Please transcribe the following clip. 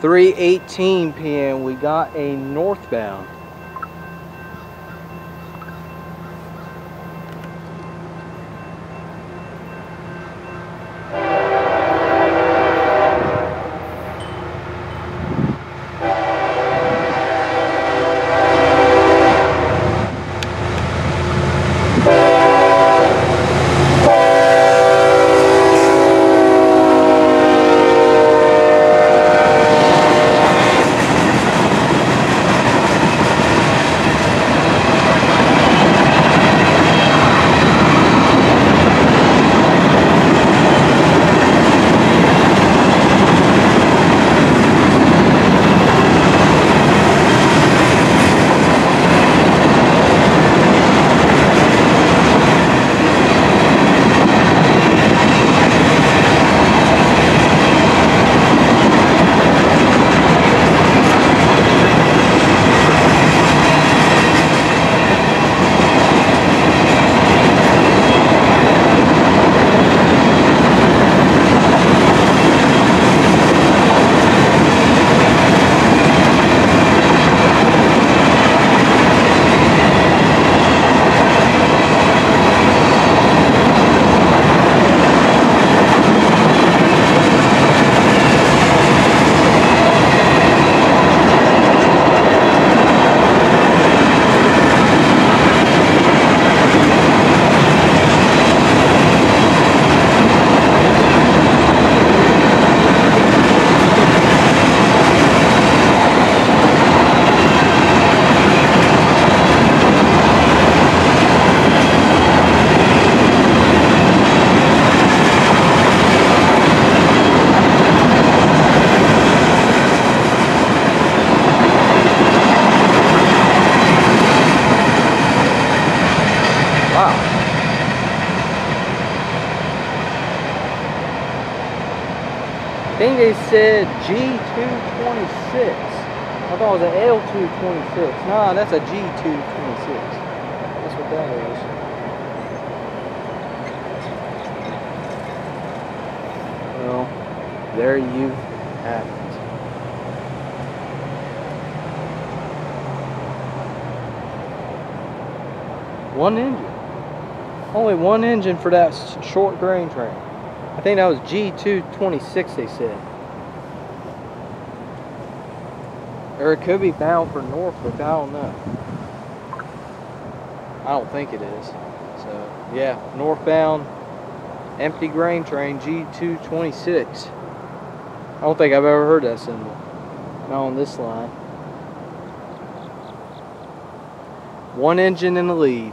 3.18 p.m. We got a northbound. Wow. I think they said G226. I thought it was an L226. Nah, that's a G226. That's what that is. Well, there you have it. One engine. Only one engine for that short grain train. I think that was G226 they said. Or it could be bound for Norfolk, I don't know. I don't think it is. So, yeah, northbound empty grain train G226. I don't think I've ever heard that symbol. Not on this line. One engine in the lead.